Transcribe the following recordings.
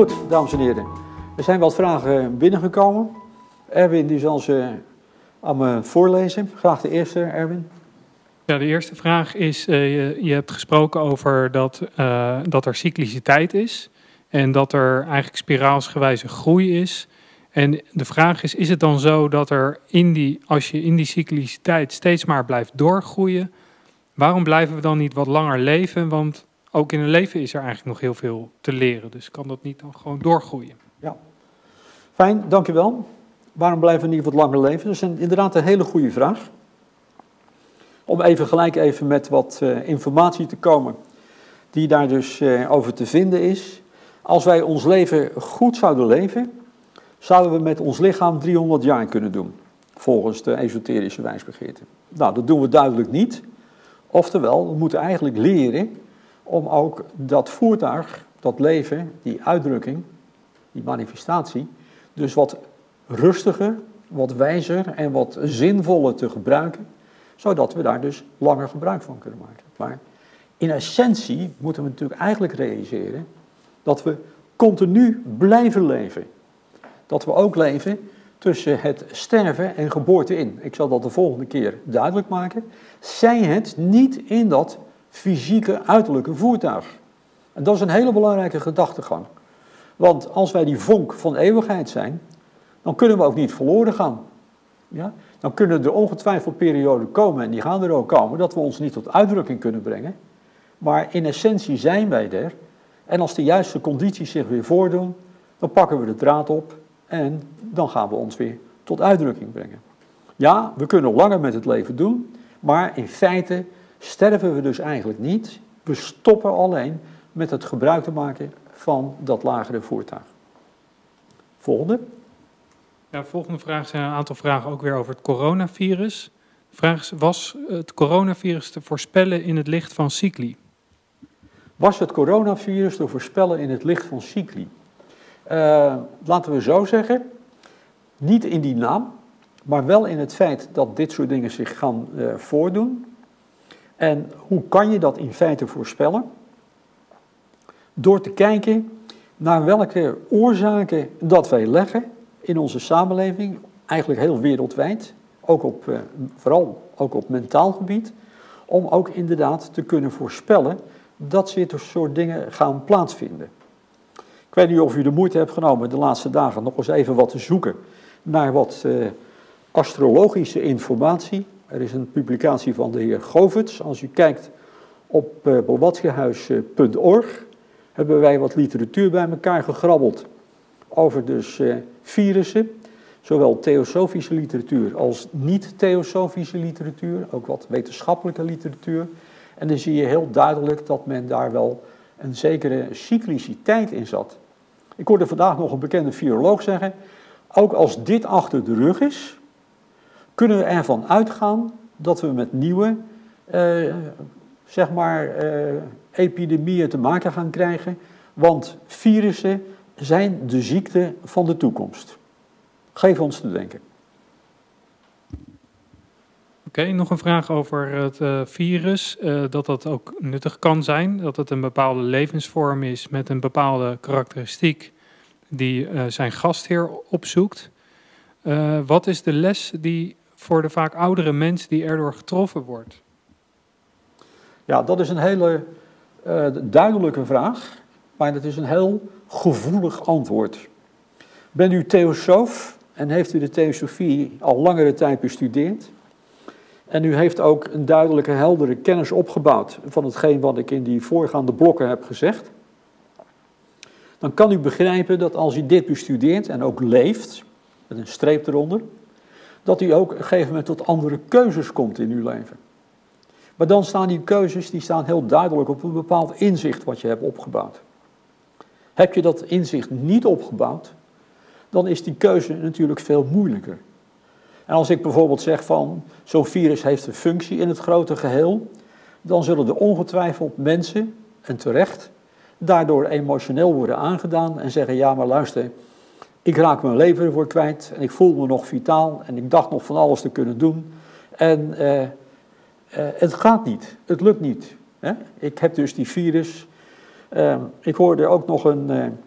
Goed, dames en heren. Er zijn wat vragen binnengekomen. Erwin die zal ze aan me voorlezen. Graag de eerste, Erwin. Ja, de eerste vraag is, uh, je, je, hebt gesproken over dat, uh, dat er cycliciteit is en dat er eigenlijk spiraalsgewijze groei is. En de vraag is, is het dan zo dat er in die, als je in die cycliciteit steeds maar blijft doorgroeien, waarom blijven we dan niet wat langer leven? Want ook in een leven is er eigenlijk nog heel veel te leren. Dus kan dat niet dan gewoon doorgroeien? Ja, fijn, dankjewel. Waarom blijven we niet wat langer leven? Dat is inderdaad een hele goede vraag. Om even gelijk even met wat uh, informatie te komen die daar dus uh, over te vinden is. Als wij ons leven goed zouden leven, zouden we met ons lichaam 300 jaar kunnen doen, volgens de esoterische wijsbegeerte. Nou, dat doen we duidelijk niet. Oftewel, we moeten eigenlijk leren om ook dat voertuig, dat leven, die uitdrukking, die manifestatie, dus wat rustiger, wat wijzer en wat zinvoller te gebruiken, zodat we daar dus langer gebruik van kunnen maken. Maar in essentie moeten we natuurlijk eigenlijk realiseren dat we continu blijven leven. Dat we ook leven tussen het sterven en geboorte in. Ik zal dat de volgende keer duidelijk maken. Zij het niet in dat fysieke uiterlijke voertuig. En dat is een hele belangrijke gedachtegang. Want als wij die vonk van eeuwigheid zijn, dan kunnen we ook niet verloren gaan. Ja? Dan kunnen er ongetwijfeld perioden komen, en die gaan er ook komen, dat we ons niet tot uitdrukking kunnen brengen. Maar in essentie zijn wij er. En als de juiste condities zich weer voordoen, dan pakken we de draad op en dan gaan we ons weer tot uitdrukking brengen. Ja, we kunnen langer met het leven doen, maar in feite sterven we dus eigenlijk niet. We stoppen alleen met het gebruik te maken van dat lagere voertuig. Volgende. Ja, volgende vraag zijn een aantal vragen ook weer over het coronavirus. De vraag is, was het coronavirus te voorspellen in het licht van cycli? Was het coronavirus te voorspellen in het licht van cycli? Uh, laten we zo zeggen, niet in die naam, maar wel in het feit dat dit soort dingen zich gaan uh, voordoen. En hoe kan je dat in feite voorspellen? Door te kijken naar welke oorzaken dat wij leggen in onze samenleving, eigenlijk heel wereldwijd, ook op, uh, vooral ook op mentaal gebied, om ook inderdaad te kunnen voorspellen dat dit soort dingen gaan plaatsvinden. Ik weet niet of u de moeite hebt genomen de laatste dagen nog eens even wat te zoeken naar wat uh, astrologische informatie. Er is een publicatie van de heer Govets. Als u kijkt op uh, hebben wij wat literatuur bij elkaar gegrabbeld over dus uh, virussen. Zowel theosofische literatuur als niet-theosofische literatuur, ook wat wetenschappelijke literatuur. En dan zie je heel duidelijk dat men daar wel een zekere cycliciteit in zat. Ik hoorde vandaag nog een bekende viroloog zeggen, ook als dit achter de rug is, kunnen we ervan uitgaan dat we met nieuwe, uh, zeg maar, uh, epidemieën te maken gaan krijgen, want virussen zijn de ziekte van de toekomst. Geef ons te denken. Oké, nog een vraag over het uh, virus. Uh, dat dat ook nuttig kan zijn. Dat het een bepaalde levensvorm is met een bepaalde karakteristiek die uh, zijn gastheer opzoekt. wat is de les die voor de vaak oudere mens die erdoor getroffen wordt? Ja, dat is een hele duidelijke vraag. Maar dat is een heel gevoelig antwoord. Bent u theosoof en heeft u de theosofie al langere tijd bestudeerd? En u heeft ook een duidelijke, heldere kennis opgebouwd van hetgeen wat ik in die voorgaande blokken heb gezegd. Dan kan u begrijpen dat als u dit bestudeert en ook leeft, met een streep eronder, dat u ook op een gegeven moment tot andere keuzes komt in uw leven. Maar dan staan die keuzes die staan heel duidelijk op een bepaald inzicht wat je hebt opgebouwd. Heb je dat inzicht niet opgebouwd, dan is die keuze natuurlijk veel moeilijker. En als ik bijvoorbeeld zeg van zo'n virus heeft een functie in het grote geheel, dan zullen er ongetwijfeld mensen, en terecht, daardoor emotioneel worden aangedaan en zeggen ja maar luister, ik raak mijn leven ervoor kwijt en ik voel me nog vitaal en ik dacht nog van alles te kunnen doen en uh, uh, het gaat niet, het lukt niet. Hè? Ik heb dus die virus, uh, ik hoorde ook nog een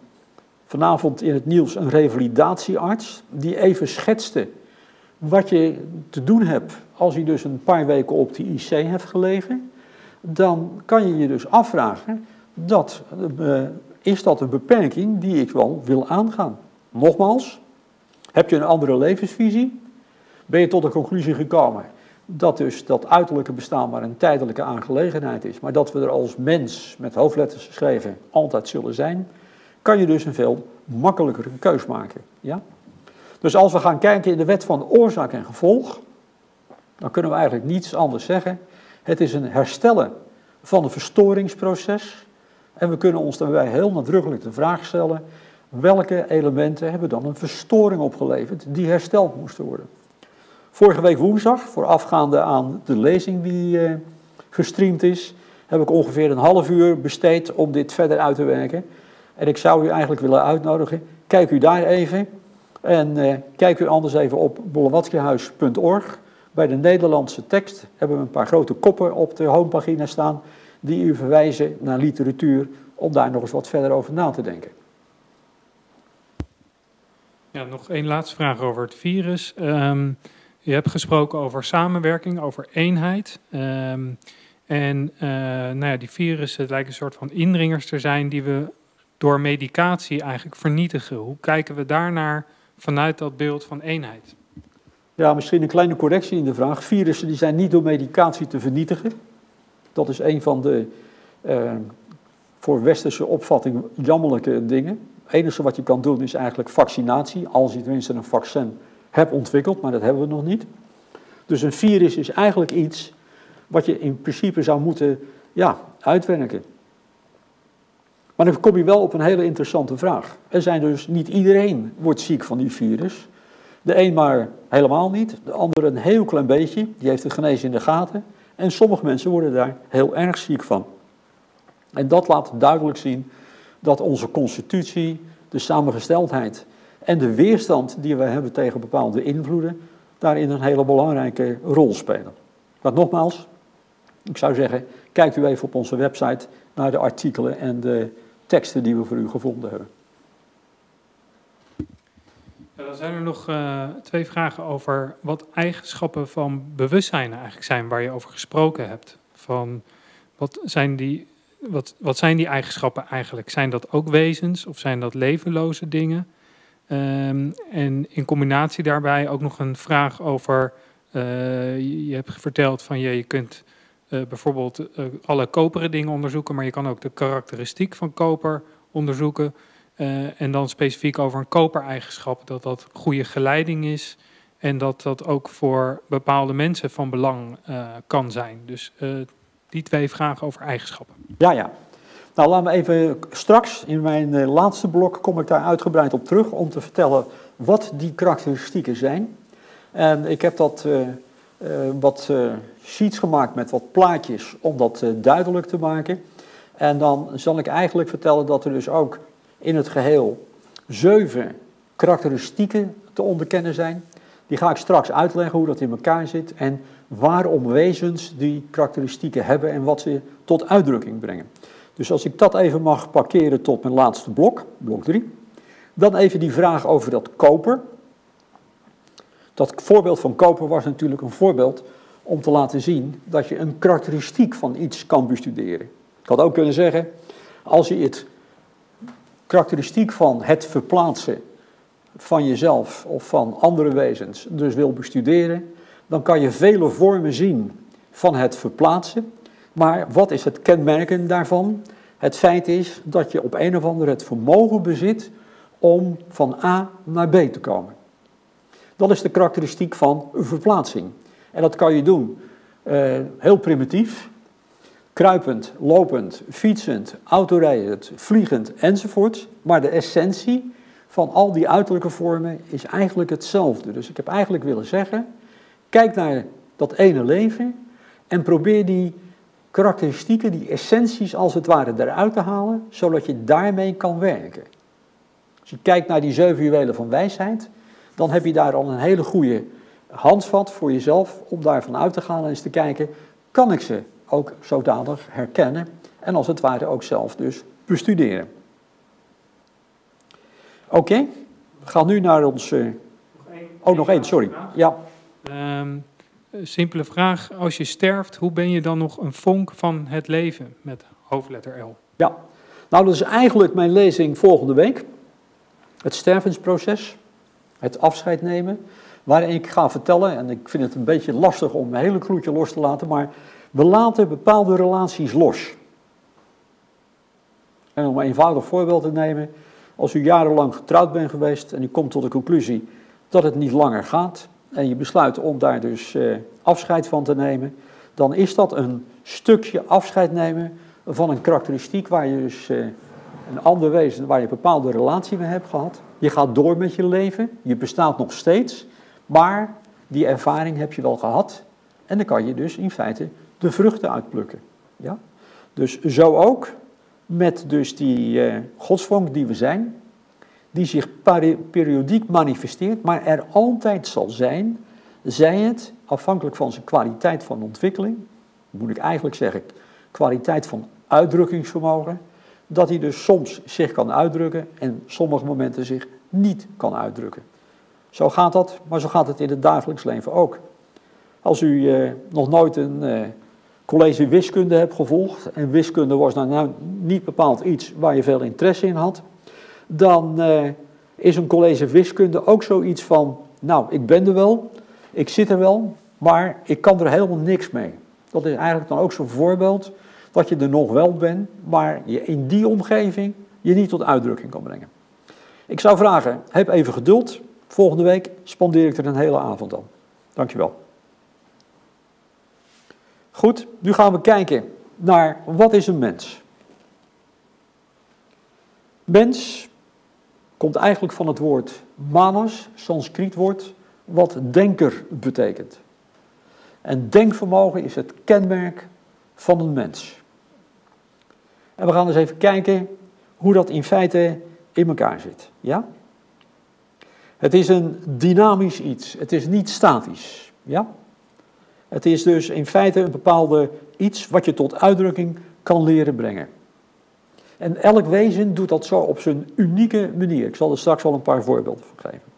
vanavond in het nieuws een revalidatiearts die even schetste wat je te doen hebt als je dus een paar weken op de IC hebt gelegen. Dan kan je je dus afvragen, dat, is dat een beperking die ik wel wil aangaan? Nogmaals, heb je een andere levensvisie? Ben je tot de conclusie gekomen dat dus dat uiterlijke bestaan maar een tijdelijke aangelegenheid is, maar dat we er als mens, met hoofdletters geschreven, altijd zullen zijn, kan je dus een veel makkelijkere keus maken. Ja? Dus als we gaan kijken in de wet van oorzaak en gevolg, dan kunnen we eigenlijk niets anders zeggen. Het is een herstellen van een verstoringsproces. En we kunnen ons daarbij heel nadrukkelijk de vraag stellen: welke elementen hebben dan een verstoring opgeleverd die hersteld moesten worden? Vorige week woensdag, voorafgaande aan de lezing die uh, gestreamd is, heb ik ongeveer een half uur besteed om dit verder uit te werken. En ik zou u eigenlijk willen uitnodigen, kijk u daar even en uh, kijk u anders even op bollewatskehuis.org. Bij de Nederlandse tekst hebben we een paar grote koppen op de homepagina staan die u verwijzen naar literatuur om daar nog eens wat verder over na te denken. Ja, nog één laatste vraag over het virus. Je hebt gesproken over samenwerking, over eenheid. Um, en uh, nou ja, die virussen lijken een soort van indringers te zijn die we door medicatie eigenlijk vernietigen. Hoe kijken we daarnaar vanuit dat beeld van eenheid? Ja, misschien een kleine correctie in de vraag. Virussen die zijn niet door medicatie te vernietigen. Dat is een van de uh, voor westerse opvatting jammerlijke dingen. Enige wat je kan doen is eigenlijk vaccinatie, als je tenminste een vaccin hebt ontwikkeld, maar dat hebben we nog niet. Dus een virus is eigenlijk iets wat je in principe zou moeten ja, uitwerken. Maar dan kom je wel op een hele interessante vraag. Er zijn dus niet iedereen wordt ziek van die virus. De een maar helemaal niet, de ander een heel klein beetje, die heeft het genezen in de gaten. En sommige mensen worden daar heel erg ziek van. En dat laat duidelijk zien dat onze constitutie, de samengesteldheid en de weerstand die we hebben tegen bepaalde invloeden, daarin een hele belangrijke rol spelen. Maar nogmaals, ik zou zeggen, kijkt u even op onze website naar de artikelen en de teksten die we voor u gevonden hebben. Dan zijn er nog uh, twee vragen over wat eigenschappen van bewustzijn eigenlijk zijn waar je over gesproken hebt. Van wat zijn die, wat, wat zijn die eigenschappen eigenlijk? Zijn dat ook wezens of zijn dat levenloze dingen? Um, en in combinatie daarbij ook nog een vraag over, uh, je hebt verteld van je, je kunt uh, bijvoorbeeld uh, alle koperen dingen onderzoeken, maar je kan ook de karakteristiek van koper onderzoeken. En dan specifiek over een kopereigenschap, dat dat goede geleiding is en dat dat ook voor bepaalde mensen van belang kan zijn. Dus die twee vragen over eigenschappen. Ja, ja. Nou, laten we even straks in mijn laatste blok kom ik daar uitgebreid op terug om te vertellen wat die karakteristieken zijn. En ik heb dat wat sheets gemaakt met wat plaatjes om dat uh, duidelijk te maken. En dan zal ik eigenlijk vertellen dat er dus ook in het geheel zeven karakteristieken te onderkennen zijn. Die ga ik straks uitleggen hoe dat in elkaar zit en waarom wezens die karakteristieken hebben en wat ze tot uitdrukking brengen. Dus als ik dat even mag parkeren tot mijn laatste blok, blok 3. Dan even die vraag over dat koper. Dat voorbeeld van koper was natuurlijk een voorbeeld om te laten zien dat je een karakteristiek van iets kan bestuderen. Ik had ook kunnen zeggen, als je het karakteristiek van het verplaatsen van jezelf of van andere wezens dus wil bestuderen, dan kan je vele vormen zien van het verplaatsen. Maar wat is het kenmerken daarvan? Het feit is dat je op een of andere het vermogen bezit om van A naar B te komen. Dat is de karakteristiek van verplaatsing. En dat kan je doen uh, heel primitief, kruipend, lopend, fietsend, autorijdend, vliegend enzovoort. Maar de essentie van al die uiterlijke vormen is eigenlijk hetzelfde. Dus ik heb eigenlijk willen zeggen, kijk naar dat ene leven en probeer die karakteristieken, die essenties als het ware eruit te halen, zodat je daarmee kan werken. Als je kijkt naar die zeven juwelen van wijsheid, dan heb je daar al een hele goede handvat voor jezelf om daarvan uit te gaan en eens te kijken, kan ik ze ook zodanig herkennen en als het ware ook zelf dus bestuderen. Oké, we gaan nu naar ons... Uh... Oh, nog één, sorry. Ja. Um, simpele vraag, als je sterft, hoe ben je dan nog een vonk van het leven met hoofdletter L? Ja, nou dat is eigenlijk mijn lezing volgende week. Het stervensproces, het afscheid nemen, waarin ik ga vertellen, en ik vind het een beetje lastig om mijn hele groetje los te laten, maar we laten bepaalde relaties los. En om een eenvoudig voorbeeld te nemen, als u jarenlang getrouwd bent geweest en u komt tot de conclusie dat het niet langer gaat en je besluit om daar dus eh, afscheid van te nemen, dan is dat een stukje afscheid nemen van een karakteristiek waar je dus eh, een ander wezen, waar je een bepaalde relatie mee hebt gehad. Je gaat door met je leven, je bestaat nog steeds, maar die ervaring heb je wel gehad en dan kan je dus in feite de vruchten uitplukken. Ja? Dus zo ook met dus die uh, godsvonk die we zijn, die zich periodiek manifesteert, maar er altijd zal zijn, zij het, afhankelijk van zijn kwaliteit van ontwikkeling, moet ik eigenlijk zeggen, kwaliteit van uitdrukkingsvermogen, dat hij dus soms zich kan uitdrukken en sommige momenten zich niet kan uitdrukken. Zo gaat dat, maar zo gaat het in het dagelijks leven ook. Als u eh, nog nooit een eh, college wiskunde hebt gevolgd, en wiskunde was nou, nou, niet bepaald iets waar je veel interesse in had, dan eh, is een college wiskunde ook zoiets van, nou, ik ben er wel, ik zit er wel, maar ik kan er helemaal niks mee. Dat is eigenlijk dan ook zo'n voorbeeld dat je er nog wel bent, maar je in die omgeving je niet tot uitdrukking kan brengen. Ik zou vragen, heb even geduld. Volgende week spandeer ik er een hele avond aan. Dankjewel. Goed, nu gaan we kijken naar wat is een mens. Mens komt eigenlijk van het woord manas, Sanskriet wat denker betekent. En denkvermogen is het kenmerk van een mens. En we gaan eens even kijken hoe dat in feite in elkaar zit. Ja? Het is een dynamisch iets. Het is niet statisch. Ja? Het is dus in feite een bepaalde iets wat je tot uitdrukking kan leren brengen. En elk wezen doet dat zo op zijn unieke manier. Ik zal er straks wel een paar voorbeelden van geven.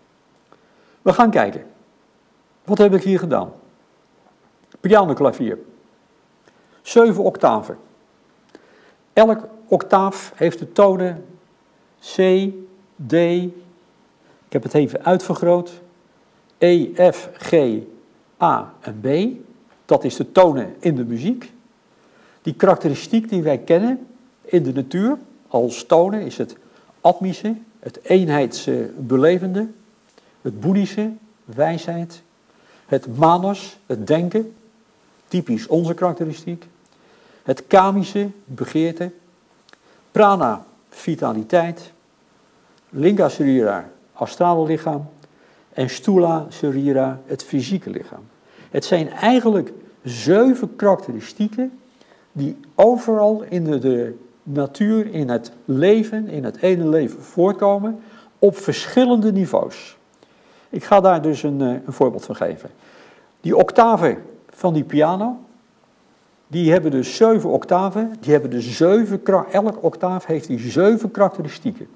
We gaan kijken. Wat heb ik hier gedaan? Pianoklavier. Zeven octaven. Elk octaaf heeft de tonen C, D, ik heb het even uitvergroot, E, F, G, A en B. Dat is de tonen in de muziek. Die karakteristiek die wij kennen in de natuur als tonen is het atmische, het eenheidsbelevende, het boeddhische, wijsheid, het manas, het denken, typisch onze karakteristiek, het kamische, begeerte, prana, vitaliteit, linga sarira, astrale lichaam en stula sarira, het fysieke lichaam. Het zijn eigenlijk zeven karakteristieken die overal in de, de natuur, in het leven, in het ene leven voortkomen, op verschillende niveaus. Ik ga daar dus een, eh, een voorbeeld van geven. Die octaven van die piano, die hebben dus zeven octaven, die hebben dus zeven, elk octaaf heeft die zeven karakteristieken.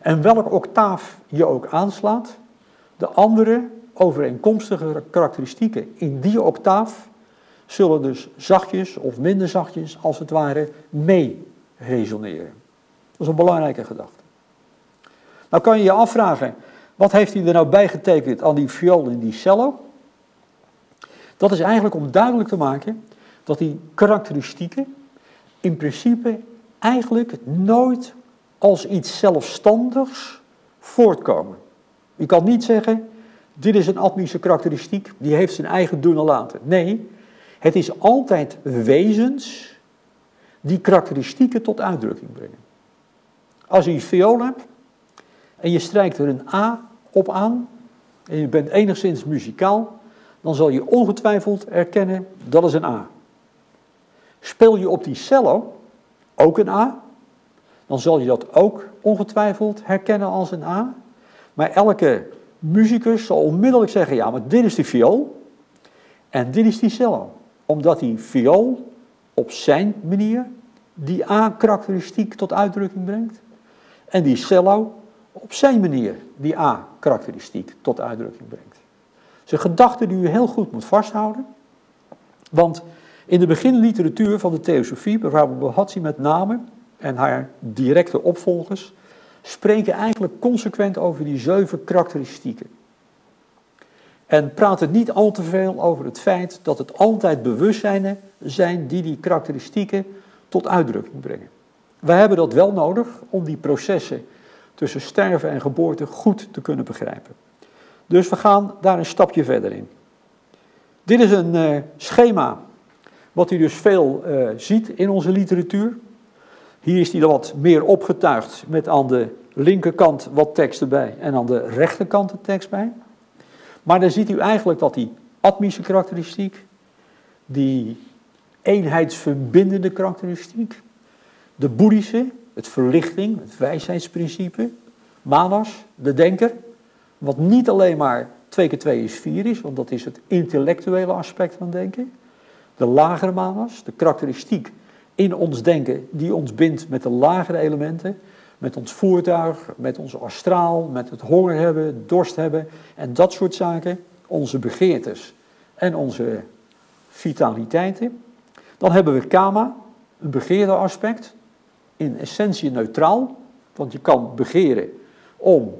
En welke octaaf je ook aanslaat, de andere overeenkomstige karakteristieken in die octaaf zullen dus zachtjes of minder zachtjes, als het ware, mee resoneren. Dat is een belangrijke gedachte. Nou kan je je afvragen, wat heeft hij er nou bijgetekend aan die viool en die cello? Dat is eigenlijk om duidelijk te maken dat die karakteristieken in principe eigenlijk nooit als iets zelfstandigs voortkomen. Je kan niet zeggen, dit is een atmische karakteristiek, die heeft zijn eigen doen en laten. Nee, het is altijd wezens die karakteristieken tot uitdrukking brengen. Als je een viool hebt en je strijkt er een A op aan en je bent enigszins muzikaal, dan zal je ongetwijfeld erkennen dat is een A. Speel je op die cello ook een A, dan zal je dat ook ongetwijfeld herkennen als een A. Maar elke muzikus zal onmiddellijk zeggen, ja, maar dit is die viool en dit is die cello. Omdat die viool op zijn manier die A-karakteristiek tot uitdrukking brengt. En die cello op zijn manier die A-karakteristiek tot uitdrukking brengt. Het is een gedachte die u heel goed moet vasthouden, want in de beginliteratuur van de theosofie, bijvoorbeeld Bohatsi met name en haar directe opvolgers, spreken eigenlijk consequent over die zeven karakteristieken. En praten niet al te veel over het feit dat het altijd bewustzijnen zijn die die karakteristieken tot uitdrukking brengen. Wij hebben dat wel nodig om die processen tussen sterven en geboorte goed te kunnen begrijpen. Dus we gaan daar een stapje verder in. Dit is een uh, schema wat u dus veel uh, ziet in onze literatuur. Hier is die wat meer opgetuigd met aan de linkerkant wat tekst erbij en aan de rechterkant de tekst bij. Maar dan ziet u eigenlijk dat die atmische karakteristiek, die eenheidsverbindende karakteristiek, de boeddhische, het verlichting, het wijsheidsprincipe, manas, de denker, wat niet alleen maar 2 keer 2 is 4 is, want dat is het intellectuele aspect van denken. De lagere manas, de karakteristiek in ons denken die ons bindt met de lagere elementen, met ons voertuig, met ons astraal, met het honger hebben, dorst hebben en dat soort zaken, onze begeertes en onze vitaliteiten. Dan hebben we kama, een begeerde aspect, in essentie neutraal, want je kan begeren om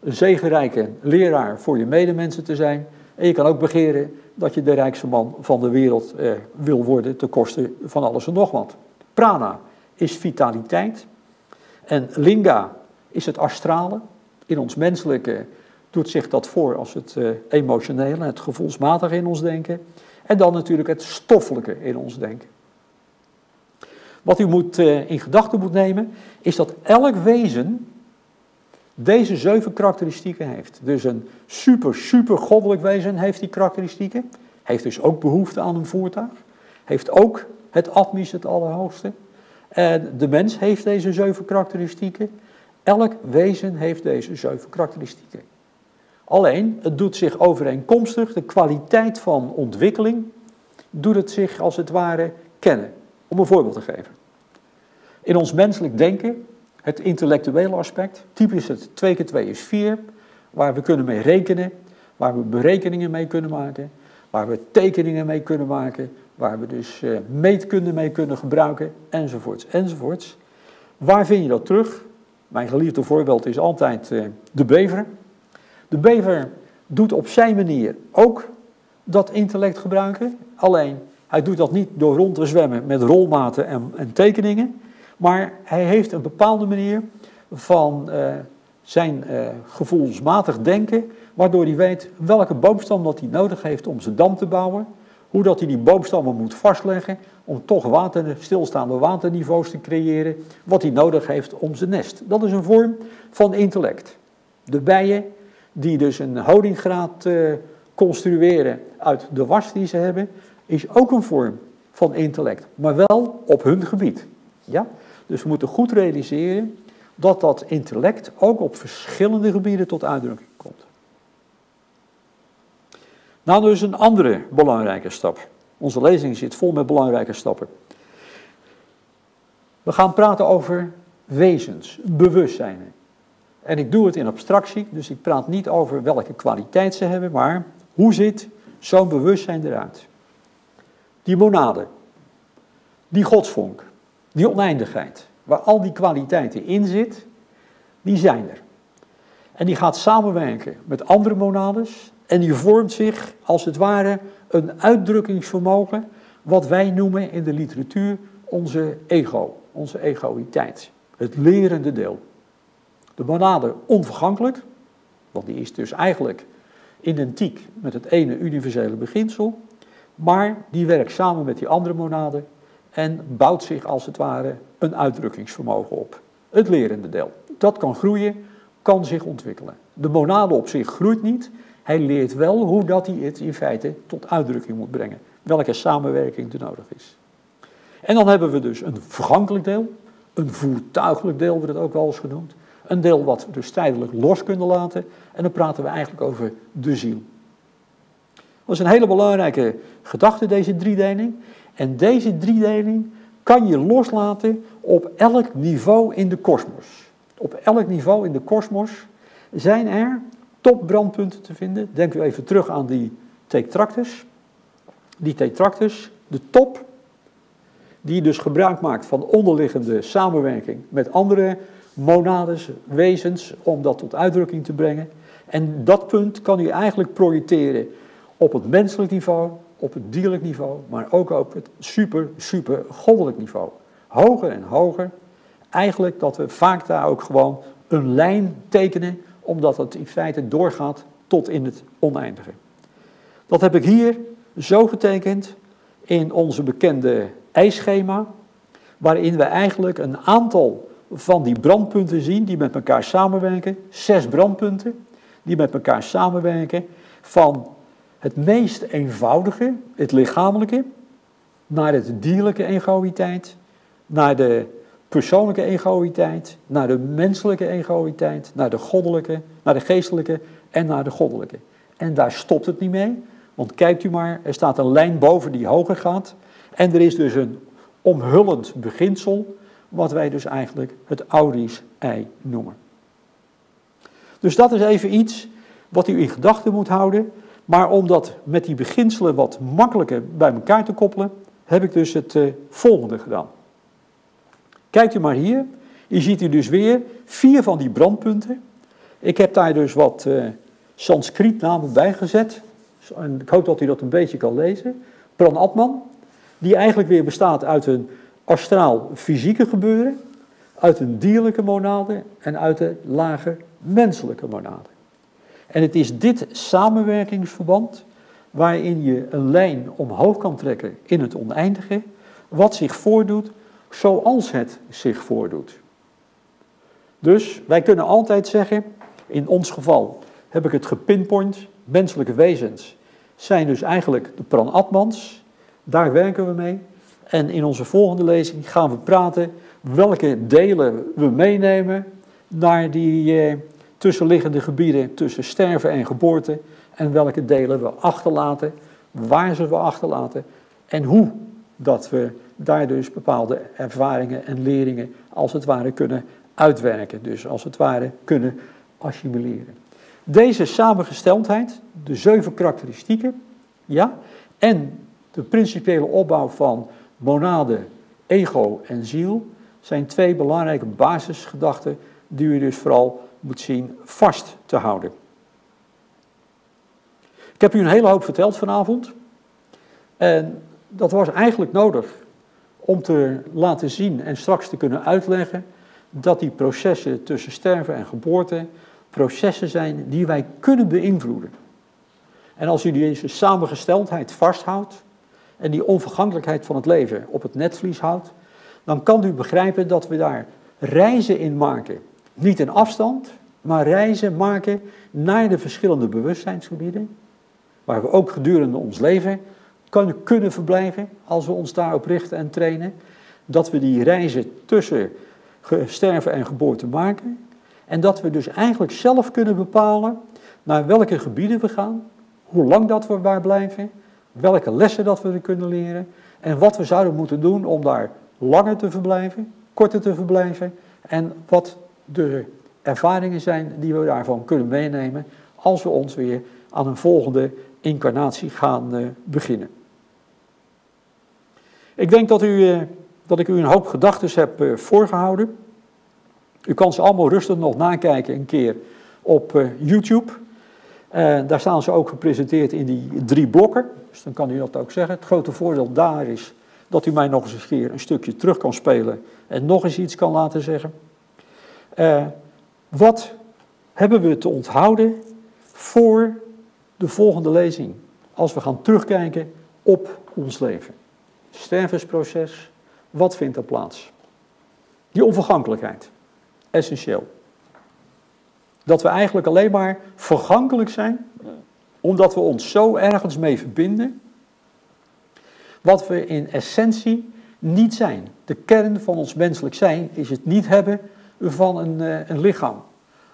een zegenrijke leraar voor je medemensen te zijn. En je kan ook begeren dat je de rijkste man van de wereld eh, wil worden ten koste van alles en nog wat. Prana is vitaliteit. En linga is het astrale. In ons menselijke doet zich dat voor als het uh, emotionele, het gevoelsmatige in ons denken. En dan natuurlijk het stoffelijke in ons denken. Wat u moet, uh, in gedachten moet nemen, is dat elk wezen deze zeven karakteristieken heeft. Dus een super, super goddelijk wezen heeft die karakteristieken. Heeft dus ook behoefte aan een voertuig. Heeft ook het atmis, het allerhoogste. En de mens heeft deze zeven karakteristieken. Elk wezen heeft deze zeven karakteristieken. Alleen, het doet zich overeenkomstig, de kwaliteit van ontwikkeling, doet het zich als het ware kennen. Om een voorbeeld te geven. In ons menselijk denken, het intellectuele aspect, typisch het 2 keer 2 is 4, waar we kunnen mee rekenen, waar we berekeningen mee kunnen maken, waar we tekeningen mee kunnen maken, waar we dus uh, meetkunde mee kunnen gebruiken, enzovoorts, enzovoorts. Waar vind je dat terug? Mijn geliefde voorbeeld is altijd uh, de bever. De bever doet op zijn manier ook dat intellect gebruiken, alleen hij doet dat niet door rond te zwemmen met rolmaten en, en tekeningen, maar hij heeft een bepaalde manier van uh, zijn gevoelsmatig denken waardoor hij weet welke boomstam dat hij nodig heeft om zijn dam te bouwen, hoe dat hij die boomstammen moet vastleggen om toch water, stilstaande waterniveaus te creëren, wat hij nodig heeft om zijn nest. Dat is een vorm van intellect. De bijen die dus een honinggraad uh, construeren uit de was die ze hebben, is ook een vorm van intellect, maar wel op hun gebied. Ja? Dus we moeten goed realiseren dat dat intellect ook op verschillende gebieden tot uitdrukking. Nou, dus een andere belangrijke stap. Onze lezing zit vol met belangrijke stappen. We gaan praten over wezens, bewustzijnen. En ik doe het in abstractie, dus ik praat niet over welke kwaliteit ze hebben, maar hoe ziet zo'n bewustzijn eruit? Die monade, die godsvonk, die oneindigheid, waar al die kwaliteiten in zit, die zijn er. En die gaat samenwerken met andere monades en die vormt zich als het ware een uitdrukkingsvermogen, wat wij noemen in de literatuur onze ego, onze egoïteit, het lerende deel. De monade onvergankelijk, want die is dus eigenlijk identiek met het ene universele beginsel, maar die werkt samen met die andere monade en bouwt zich als het ware een uitdrukkingsvermogen op. Het lerende deel. Dat kan groeien, kan zich ontwikkelen. De monade op zich groeit niet, hij leert wel hoe dat hij het in feite tot uitdrukking moet brengen. Welke samenwerking er nodig is. En dan hebben we dus een vergankelijk deel, een voertuigelijk deel wordt het ook wel eens genoemd. Een deel wat we dus tijdelijk los kunnen laten. En dan praten we eigenlijk over de ziel. Dat is een hele belangrijke gedachte, deze driedeling. En deze driedeling kan je loslaten op elk niveau in de kosmos. Op elk niveau in de kosmos zijn er topbrandpunten te vinden. Denk u even terug aan die tetractus. Die tetractus, de top, die dus gebruik maakt van onderliggende samenwerking met andere monades, wezens, om dat tot uitdrukking te brengen. En dat punt kan u eigenlijk projecteren op het menselijk niveau, op het dierlijk niveau, maar ook op het super, super goddelijk niveau. Hoger en hoger. Eigenlijk dat we vaak daar ook gewoon een lijn tekenen, omdat het in feite doorgaat tot in het oneindige. Dat heb ik hier zo getekend in onze bekende ijsschema, waarin we eigenlijk een aantal van die brandpunten zien die met elkaar samenwerken. Zes brandpunten die met elkaar samenwerken van het meest eenvoudige, het lichamelijke, naar het dierlijke egoïteit, naar de persoonlijke egoïteit, naar de menselijke egoïteit, naar de goddelijke, naar de geestelijke en naar de goddelijke. En daar stopt het niet mee, want kijkt u maar, er staat een lijn boven die hoger gaat en er is dus een omhullend beginsel, wat wij dus eigenlijk het Auris-ei noemen. Dus dat is even iets wat u in gedachten moet houden. Maar om dat met die beginselen wat makkelijker bij elkaar te koppelen, heb ik dus het uh, volgende gedaan. Kijkt u maar hier. Hier ziet u dus weer vier van die brandpunten. Ik heb daar dus wat uh, Sanskriet-namen bij gezet. En ik hoop dat u dat een beetje kan lezen. Pranatman, die eigenlijk weer bestaat uit een astraal-fysieke gebeuren, uit een dierlijke monade en uit de lage menselijke monade. En het is dit samenwerkingsverband waarin je een lijn omhoog kan trekken in het oneindige, wat zich voordoet zoals het zich voordoet. Dus wij kunnen altijd zeggen, in ons geval heb ik het gepinpoint, menselijke wezens zijn dus eigenlijk de pranatmans, daar werken we mee. En in onze volgende lezing gaan we praten welke delen we meenemen naar die eh, tussenliggende gebieden tussen sterven en geboorte en welke delen we achterlaten, waar ze we achterlaten en hoe dat we daar dus bepaalde ervaringen en leringen als het ware kunnen uitwerken, dus als het ware kunnen assimileren. Deze samengesteldheid, de zeven karakteristieken, ja, en de principiële opbouw van monade, ego en ziel, zijn twee belangrijke basisgedachten die u dus vooral moet zien vast te houden. Ik heb u een hele hoop verteld vanavond. En dat was eigenlijk nodig om te laten zien en straks te kunnen uitleggen dat die processen tussen sterven en geboorte processen zijn die wij kunnen beïnvloeden. En als u deze samengesteldheid vasthoudt en die onvergankelijkheid van het leven op het netvlies houdt, dan kan u begrijpen dat we daar reizen in maken niet in afstand, maar reizen maken naar de verschillende bewustzijnsgebieden, waar we ook gedurende ons leven kunnen verblijven als we ons daarop richten en trainen. Dat we die reizen tussen sterven en geboorte maken. En dat we dus eigenlijk zelf kunnen bepalen naar welke gebieden we gaan, hoe lang dat we waar blijven, welke lessen dat we er kunnen leren en wat we zouden moeten doen om daar langer te verblijven, korter te verblijven en wat de ervaringen zijn die we daarvan kunnen meenemen als we ons weer aan een volgende incarnatie gaan uh, beginnen. Ik denk dat, u, uh, dat ik u een hoop gedachten heb uh, voorgehouden. U kan ze allemaal rustig nog nakijken een keer op YouTube. daar staan ze ook gepresenteerd in die drie blokken. Dus dan kan u dat ook zeggen. Het grote voordeel daar is dat u mij nog eens een keer een stukje terug kan spelen en nog eens iets kan laten zeggen. Wat hebben we te onthouden voor de volgende lezing? Als we gaan terugkijken op ons leven. Stervensproces, wat vindt er plaats? Die onvergankelijkheid, essentieel. Dat we eigenlijk alleen maar vergankelijk zijn, omdat we ons zo ergens mee verbinden, wat we in essentie niet zijn. De kern van ons menselijk zijn is het niet hebben van een, eh, een lichaam.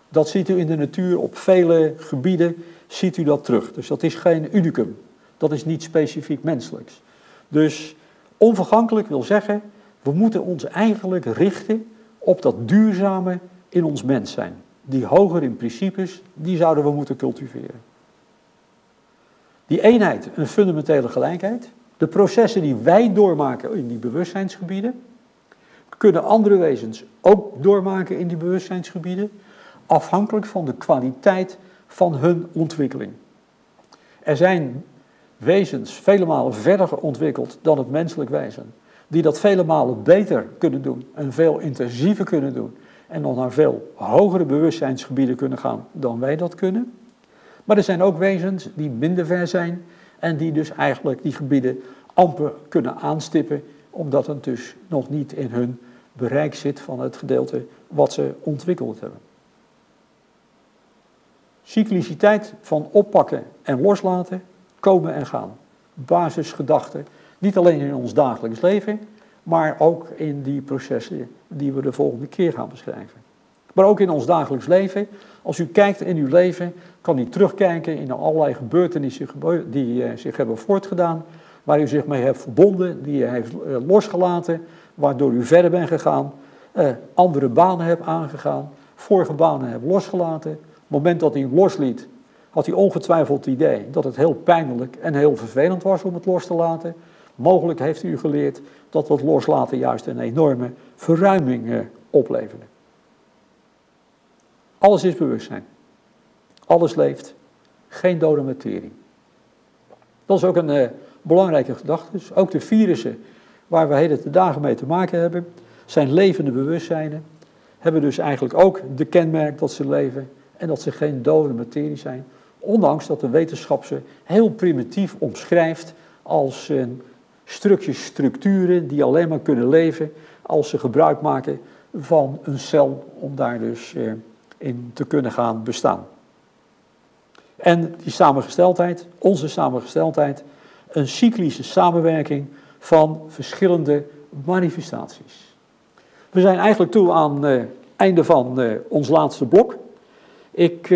Dat ziet u in de natuur op vele gebieden, ziet u dat terug. Dus dat is geen unicum. Dat is niet specifiek menselijks. Dus onvergankelijk wil zeggen, we moeten ons eigenlijk richten op dat duurzame, in ons mens zijn. Die hoger in principes, die zouden we moeten cultiveren. Die eenheid, een fundamentele gelijkheid. De processen die wij doormaken in die bewustzijnsgebieden, kunnen andere wezens ook doormaken in die bewustzijnsgebieden, afhankelijk van de kwaliteit van hun ontwikkeling. Er zijn wezens vele malen verder ontwikkeld dan het menselijk wezen, die dat vele malen beter kunnen doen en veel intensiever kunnen doen en nog naar veel hogere bewustzijnsgebieden kunnen gaan dan wij dat kunnen. Maar er zijn ook wezens die minder ver zijn en die dus eigenlijk die gebieden amper kunnen aanstippen, omdat het dus nog niet in hun bereik zit van het gedeelte wat ze ontwikkeld hebben. Cycliciteit van oppakken en loslaten, komen en gaan. Basisgedachten, niet alleen in ons dagelijks leven, maar ook in die processen die we de volgende keer gaan beschrijven. Maar ook in ons dagelijks leven. Als u kijkt in uw leven, kan u terugkijken in allerlei gebeurtenissen die eh, zich hebben voortgedaan, waar u zich mee hebt verbonden, die u heeft eh, losgelaten, waardoor u verder bent gegaan, eh, andere banen hebt aangegaan, vorige banen hebt losgelaten. Op het moment dat u losliet, had hij ongetwijfeld het idee dat het heel pijnlijk en heel vervelend was om het los te laten. Mogelijk heeft u geleerd dat dat loslaten juist een enorme verruiming eh, opleverde. Alles is bewustzijn. Alles leeft. Geen dode materie. Dat is ook een uh, belangrijke gedachte. Dus ook de virussen waar we heden dagen mee te maken hebben, zijn levende bewustzijnen. Hebben dus eigenlijk ook de kenmerk dat ze leven en dat ze geen dode materie zijn. Ondanks dat de wetenschap ze heel primitief omschrijft als een stukje structuren die alleen maar kunnen leven als ze gebruik maken van een cel om daar dus eh, in te kunnen gaan bestaan. En die samengesteldheid, onze samengesteldheid, een cyclische samenwerking van verschillende manifestaties. We zijn eigenlijk toe aan het uh, einde van ons laatste blok. Ik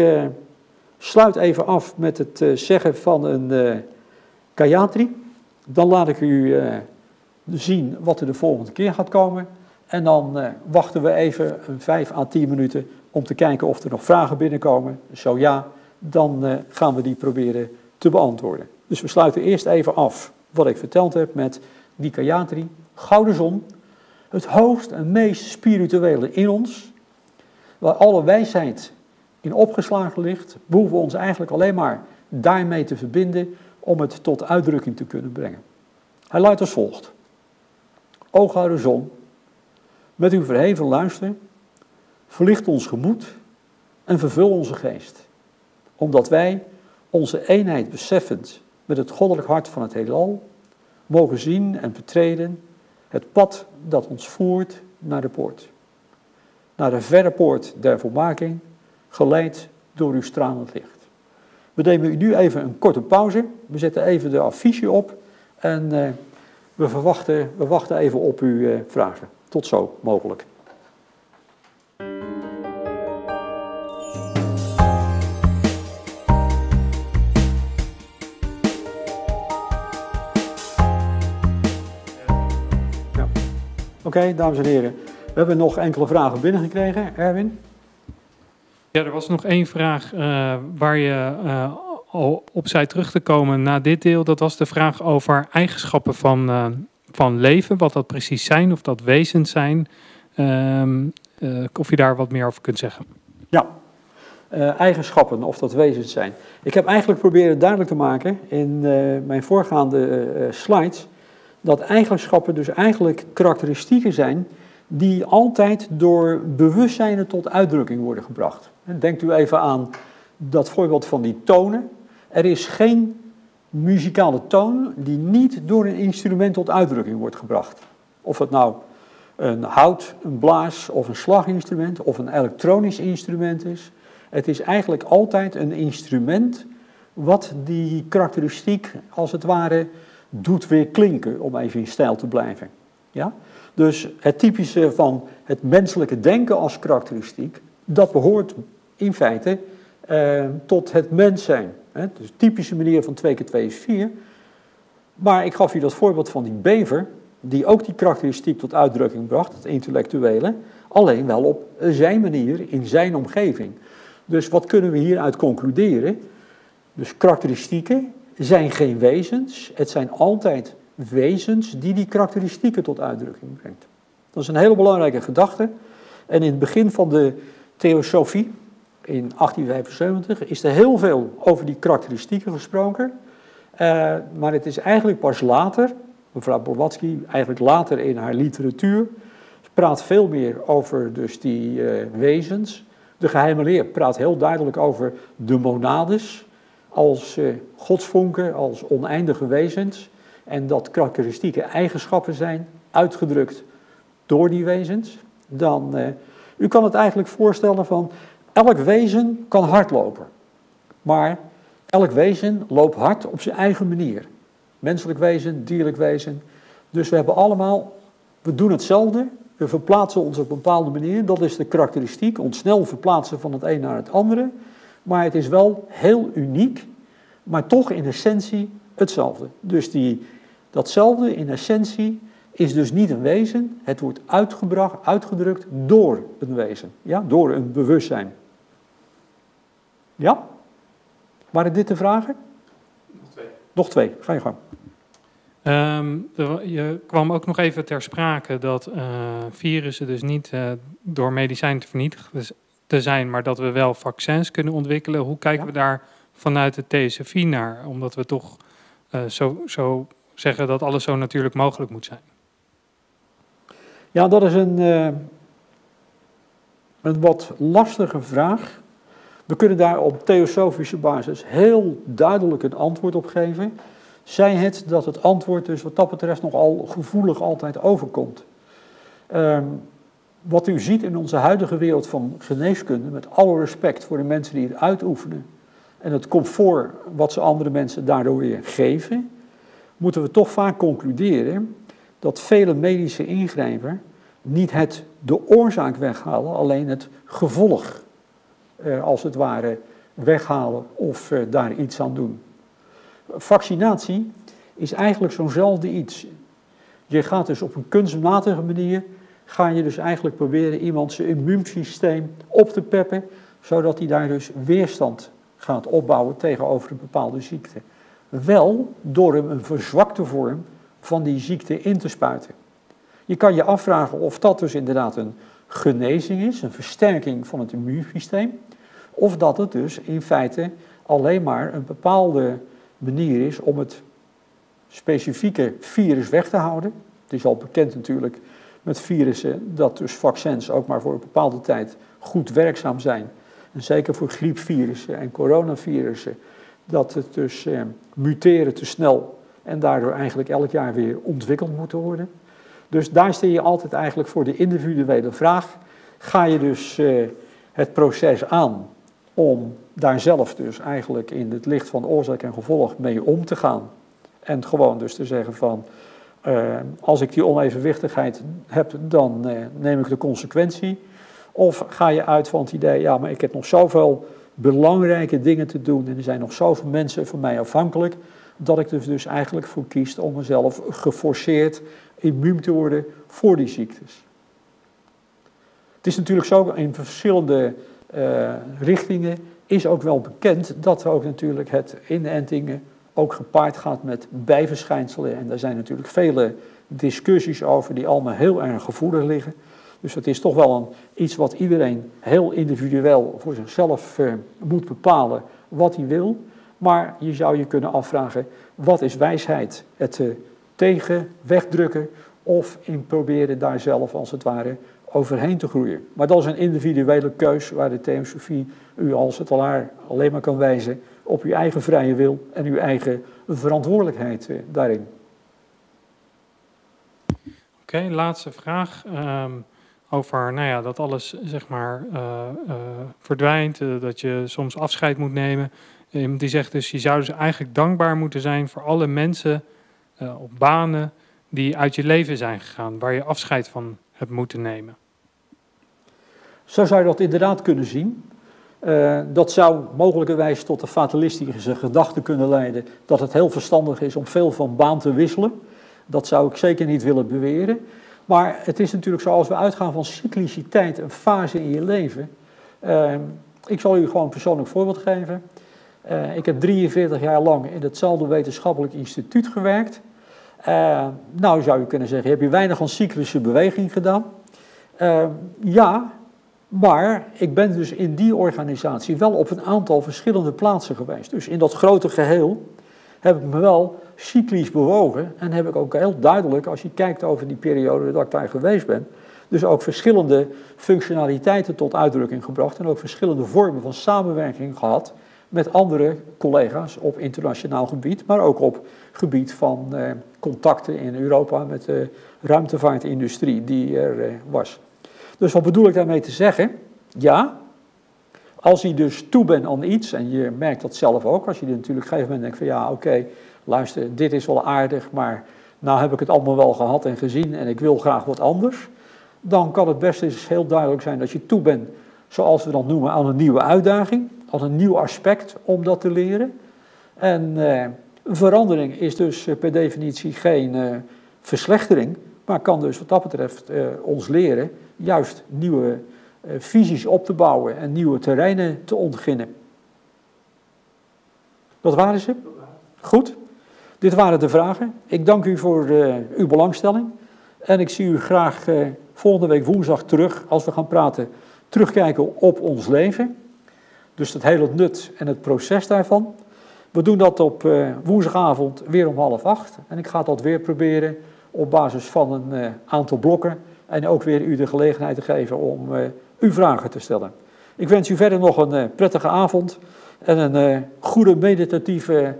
sluit even af met het uh, zeggen van een uh, Gayatri. Dan laat ik u zien wat er de volgende keer gaat komen. En dan wachten we even een 5 à 10 minuten om te kijken of er nog vragen binnenkomen. Zo ja, dan gaan we die proberen te beantwoorden. Dus we sluiten eerst even af wat ik verteld heb met die Gayatri, gouden zon, het hoogst en meest spirituele in ons, waar alle wijsheid in opgeslagen ligt, behoeven we ons eigenlijk alleen maar daarmee te verbinden om het tot uitdrukking te kunnen brengen. Hij luidt als volgt. O gouden zon, met uw verheven luister, verlicht ons gemoed en vervul onze geest, omdat wij onze eenheid beseffend met het goddelijk hart van het heelal, mogen zien en betreden het pad dat ons voert naar de poort. Naar de verre poort der volmaking, geleid door uw stralend licht. We nemen nu even een korte pauze. We zetten even de affiche op en uh, we, verwachten, we wachten even op uw uh, vragen. Tot zo mogelijk. Oké, dames en heren. We hebben nog enkele vragen binnengekregen. Erwin? Ja, er was nog één vraag uh, waar je uh, op zei terug te komen na dit deel. Dat was de vraag over eigenschappen van, uh, van leven. Wat dat precies zijn, of dat wezens zijn. Ehm, of je daar wat meer over kunt zeggen. Ja, eigenschappen, of dat wezens zijn. Ik heb eigenlijk proberen duidelijk te maken in mijn voorgaande slides dat eigenschappen dus eigenlijk karakteristieken zijn die altijd door bewustzijnen tot uitdrukking worden gebracht. Denkt u even aan dat voorbeeld van die tonen. Er is geen muzikale toon die niet door een instrument tot uitdrukking wordt gebracht. Of het nou een hout, een blaas of een slaginstrument of een elektronisch instrument is. Het is eigenlijk altijd een instrument wat die karakteristiek als het ware doet weer klinken, om even in stijl te blijven. Ja? Dus het typische van het menselijke denken als karakteristiek, dat behoort in feite eh, tot het mens zijn. Hè? Dus typische manier van 2 keer 2 is 4. Maar ik gaf u dat voorbeeld van die bever. die ook die karakteristiek tot uitdrukking bracht, het intellectuele, alleen wel op zijn manier, in zijn omgeving. Dus wat kunnen we hieruit concluderen? Dus karakteristieken zijn geen wezens, het zijn altijd wezens die die karakteristieken tot uitdrukking brengt. Dat is een hele belangrijke gedachte. En in het begin van de theosofie, in 1875, is er heel veel over die karakteristieken gesproken. Uh, maar het is eigenlijk pas later, mevrouw Blavatsky, eigenlijk later in haar literatuur, praat veel meer over dus die uh, wezens. De geheime leer praat heel duidelijk over de monades als uh, godsvonken, als oneindige wezens. En dat karakteristieke eigenschappen zijn, uitgedrukt door die wezens. Dan, u kan het eigenlijk voorstellen van, elk wezen kan hardlopen. Maar elk wezen loopt hard op zijn eigen manier. Menselijk wezen, dierlijk wezen. Dus we hebben allemaal, we doen hetzelfde, we verplaatsen ons op een bepaalde manier. Dat is de karakteristiek, ons snel verplaatsen van het een naar het andere. Maar het is wel heel uniek, maar toch in essentie hetzelfde. Dus die, datzelfde in essentie is dus niet een wezen, het wordt uitgebracht, uitgedrukt door een wezen, ja, door een bewustzijn. Ja? Waren dit de vragen? Nog twee. Nog twee, ga je gang. Um, je kwam ook nog even ter sprake dat uh, virussen dus niet uh, door medicijnen te vernietigen te zijn, maar dat we wel vaccins kunnen ontwikkelen. Hoe kijken ja. we daar vanuit de TSFI naar? Omdat we toch uh, zo, zo zeggen dat alles zo natuurlijk mogelijk moet zijn. Ja, dat is een, een wat lastige vraag. We kunnen daar op theosofische basis heel duidelijk een antwoord op geven. Zij het dat het antwoord dus wat dat betreft nogal gevoelig altijd overkomt. Um, wat u ziet in onze huidige wereld van geneeskunde, met alle respect voor de mensen die het uitoefenen en het comfort wat ze andere mensen daardoor weer geven, moeten we toch vaak concluderen dat vele medische ingrijpen niet het de oorzaak weghalen, alleen het gevolg, als het ware, weghalen of eh, daar iets aan doen. Vaccinatie is eigenlijk zo'nzelfde iets. Je gaat dus op een kunstmatige manier, ga je dus eigenlijk proberen iemand zijn immuunsysteem op te peppen, zodat hij daar dus weerstand gaat opbouwen tegenover een bepaalde ziekte. Wel door hem een verzwakte vorm van die ziekte in te spuiten. Je kan je afvragen of dat dus inderdaad een genezing is, een versterking van het immuunsysteem, of dat het dus in feite alleen maar een bepaalde manier is om het specifieke virus weg te houden. Het is al bekend natuurlijk met virussen dat dus vaccins ook maar voor een bepaalde tijd goed werkzaam zijn. En zeker voor griepvirussen en coronavirussen, dat het dus eh, muteren te snel en daardoor eigenlijk elk jaar weer ontwikkeld moeten worden. Dus daar stel je altijd eigenlijk voor de individuele vraag, ga je dus eh, het proces aan om daar zelf dus eigenlijk in het licht van oorzaak en gevolg mee om te gaan. En gewoon dus te zeggen van, uh, als ik die onevenwichtigheid heb, dan uh, neem ik de consequentie. Of ga je uit van het idee, ja, maar ik heb nog zoveel belangrijke dingen te doen en er zijn nog zoveel mensen van mij afhankelijk, dat ik dus, dus eigenlijk voor kies om mezelf geforceerd immuun te worden voor die ziektes. Het is natuurlijk zo in verschillende richtingen is ook wel bekend dat ook natuurlijk het inentingen ook gepaard gaat met bijverschijnselen. En daar zijn natuurlijk vele discussies over die allemaal heel erg gevoelig liggen. Dus het is toch wel een, iets wat iedereen heel individueel voor zichzelf uh, moet bepalen wat hij wil. Maar je zou je kunnen afvragen, wat is wijsheid? Het uh, tegen, wegdrukken of in proberen daar zelf als het ware overheen te groeien. Maar dat is een individuele keus waar de theosofie u als het alaar alleen maar kan wijzen op uw eigen vrije wil en uw eigen verantwoordelijkheid eh, daarin. Oké, okay, laatste vraag. Um, over nou ja, dat alles zeg maar uh, uh, verdwijnt, dat je soms afscheid moet nemen. Die zegt dus, je zou dus eigenlijk dankbaar moeten zijn voor alle mensen op banen die uit je leven zijn gegaan, waar je afscheid van hebt moeten nemen. Zo zou je dat inderdaad kunnen zien. Uh, dat zou mogelijkerwijs tot de fatalistische gedachte kunnen leiden dat het heel verstandig is om veel van baan te wisselen. Dat zou ik zeker niet willen beweren. Maar het is natuurlijk zo, als we uitgaan van cycliciteit, een fase in je leven. Ehm, ik zal u gewoon een persoonlijk voorbeeld geven. Uh, ik heb 43 jaar lang in hetzelfde wetenschappelijk instituut gewerkt. Nou zou je kunnen zeggen, heb je weinig aan cyclische beweging gedaan? Ja, maar ik ben dus in die organisatie wel op een aantal verschillende plaatsen geweest. Dus in dat grote geheel heb ik me wel cyclisch bewogen en heb ik ook heel duidelijk, als je kijkt over die periode dat ik daar geweest ben, dus ook verschillende functionaliteiten tot uitdrukking gebracht en ook verschillende vormen van samenwerking gehad met andere collega's op internationaal gebied, maar ook op gebied van eh, contacten in Europa met de ruimtevaartindustrie die er eh, was. Dus wat bedoel ik daarmee te zeggen? Ja, als je dus toe bent aan iets, en je merkt dat zelf ook, als je natuurlijk op een gegeven moment denkt van ja, oké, luister, dit is wel aardig, maar nou heb ik het allemaal wel gehad en gezien en ik wil graag wat anders, dan kan het best eens heel duidelijk zijn dat je toe bent, zoals we dat noemen, aan een nieuwe uitdaging, aan een nieuw aspect om dat te leren. En eh, verandering is dus eh, per definitie geen eh, verslechtering, maar kan dus wat dat betreft eh, ons leren juist nieuwe eh, visies op te bouwen en nieuwe terreinen te ontginnen. Dat waren ze. Goed. Dit waren de vragen. Ik dank u voor uh, uw belangstelling. En ik zie u graag uh, volgende week woensdag terug als we gaan praten, terugkijken op ons leven. Dus het hele nut en het proces daarvan. We doen dat op woensdagavond weer om half acht. En ik ga dat weer proberen op basis van een aantal blokken. En ook weer u de gelegenheid te geven om uw vragen te stellen. Ik wens u verder nog een prettige avond en een goede meditatieve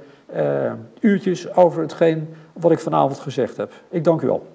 uurtjes over hetgeen wat ik vanavond gezegd heb. Ik dank u wel.